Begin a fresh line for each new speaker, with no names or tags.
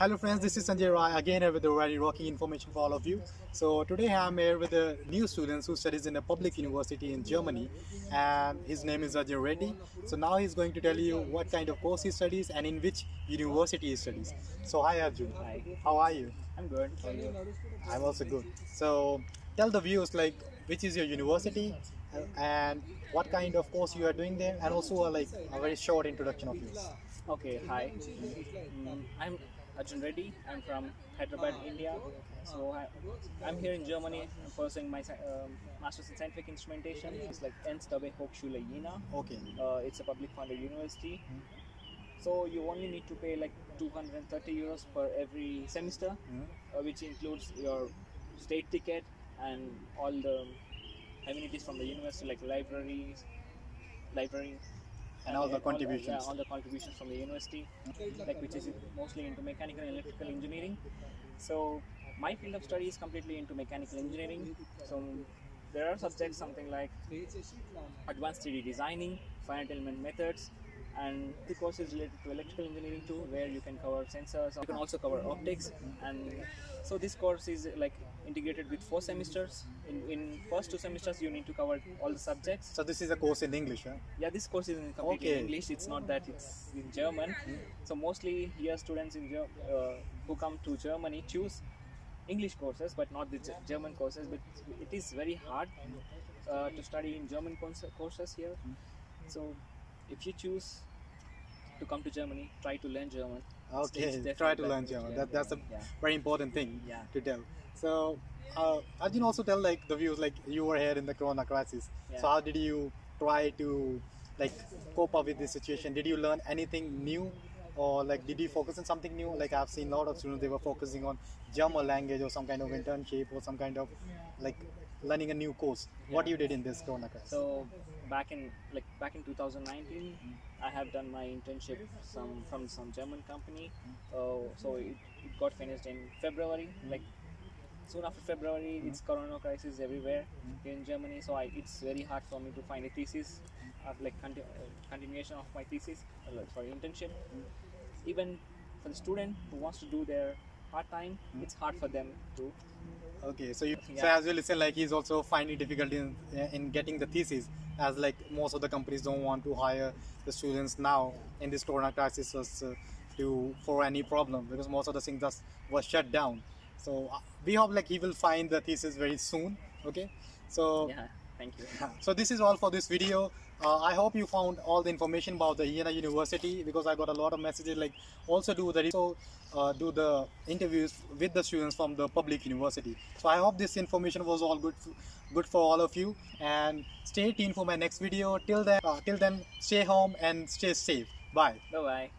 Hello friends, this is Sanjay Rai again here with a very rocking information for all of you. So today I'm here with a new student who studies in a public university in Germany and his name is Arjun Reddy. So now he's going to tell you what kind of course he studies and in which university he studies. So hi Arjun.
Hi.
How are you?
I'm good. How are you?
I'm also good. So tell the viewers like which is your university and what kind of course you are doing there and also uh, like a very short introduction of yours.
Okay, hi. Mm, I'm Arjun Reddy. I'm from Hyderabad, India. So I, I'm here in Germany I'm pursuing my um, master's in scientific instrumentation. It's like NSW Hochschule Jena.
Okay.
Uh, it's a public funded university. So you only need to pay like 230 euros per every semester,
Mhm.
uh, which includes your state ticket and all the amenities from the university like libraries, library,
And all the contributions.
yeah, all the contributions from the university, like which is mostly into mechanical and electrical engineering. So my field of study is completely into mechanical engineering. So there are subjects something like advanced 3D designing, finite element methods, and the course is related to electrical engineering too, where you can cover sensors. You can also cover optics, and so this course is like integrated with four semesters. In, in first two semesters, you need to cover all the subjects.
So this is a course in English, huh?
Yeah, this course is in completely
Okay.
English. It's not that it's in German. So mostly here students in Ger- uh, who come to Germany choose English courses, but not the Ge- German courses. But it is very hard uh, to study in German courses here. So if you choose to come to Germany, try to learn German.
Okay, try to learn German. That, that's a
yeah.
very important thing
Yeah.
to tell. So, uh, I can also tell like the views like you were here in the Corona crisis.
Yeah.
So how did you try to like cope up with this situation? Did you learn anything new, or like did you focus on something new? Like I've seen a lot of students they were focusing on German language or some kind of internship or some kind of like learning a new course. What you did in this Corona crisis?
So back in like back in 2019, I have done my internship some from some German company. Uh, so it, it got finished in February. Like soon after February, it's Corona crisis everywhere here in Germany. So I, it's very hard for me to find a thesis, uh, like conti- uh, continuation of my thesis, uh, sorry internship. Even for the student who wants to do their part time, it's hard for them to
Okay, so you so as you listen, like he's also finding difficulty in, in getting the thesis, as like most of the companies don't want to hire the students now in this Corona crisis was, uh, to for any problem because most of the things just was shut down. So uh, we hope like he will find the thesis very soon. Okay, so
yeah. Thank you.
so this is all for this video. Uh, I hope you found all the information about the Jena University because I got a lot of messages like also do the so uh, do the interviews with the students from the public university. So I hope this information was all good good for all of you and stay tuned for my next video. Till then, uh, till then, stay home and stay safe. Bye.
Bye bye.